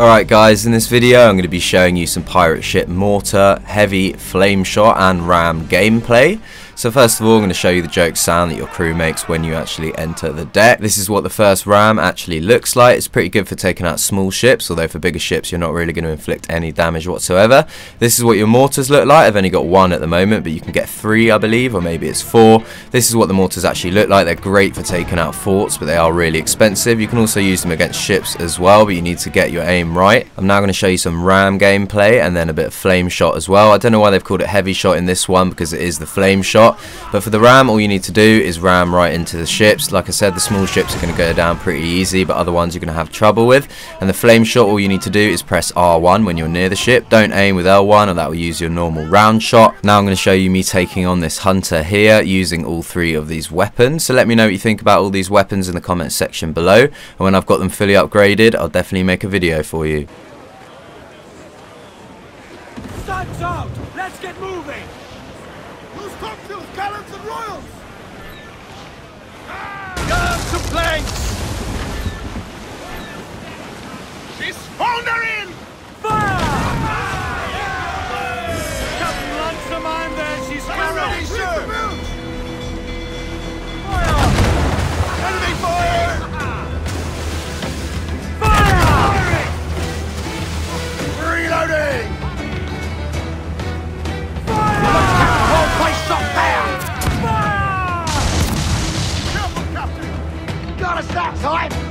Alright guys, in this video I'm going to be showing you some pirate ship mortar, heavy, flame shot and ram gameplay. So first of all I'm going to show you the joke sound that your crew makes when you actually enter the deck. This is what the first ram actually looks like. It's pretty good for taking out small ships, although for bigger ships you're not really going to inflict any damage whatsoever. This is what your mortars look like. I've only got one at the moment, but you can get three I believe, or maybe it's four. This is what the mortars actually look like. They're great for taking out forts, but they are really expensive. You can also use them against ships as well, but you need to get your aim right. I'm now going to show you some ram gameplay and then a bit of flame shot as well. I don't know why they've called it heavy shot in this one because it is the flame shot but for the ram, all you need to do is ram right into the ships. Like I said, the small ships are going to go down pretty easy, but other ones you're going to have trouble with. And the flame shot, all you need to do is press R1 when you're near the ship. Don't aim with L1 or that will use your normal round shot. Now I'm going to show you me taking on this hunter here using all three of these weapons. So let me know what you think about all these weapons in the comments section below. And when I've got them fully upgraded, I'll definitely make a video for you. Sun's out! Let's get moving! Who's cocktails, gallants, and royals? Guns to planks! She's foundering! Stop time!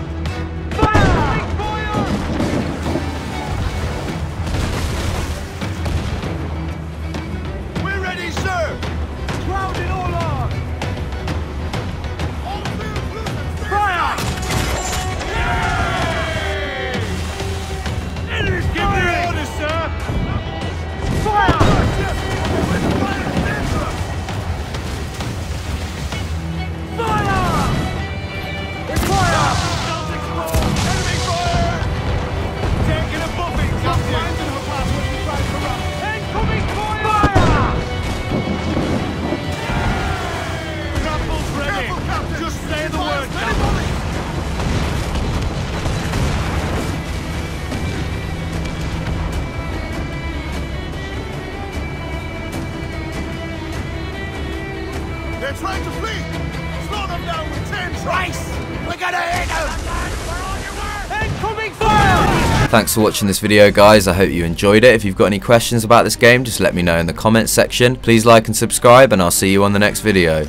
They're trying to flee! Slow them down with chain shot! We're gonna hit them! Incoming fire! Thanks for watching this video guys, I hope you enjoyed it. If you've got any questions about this game, just let me know in the comments section. Please like and subscribe and I'll see you on the next video.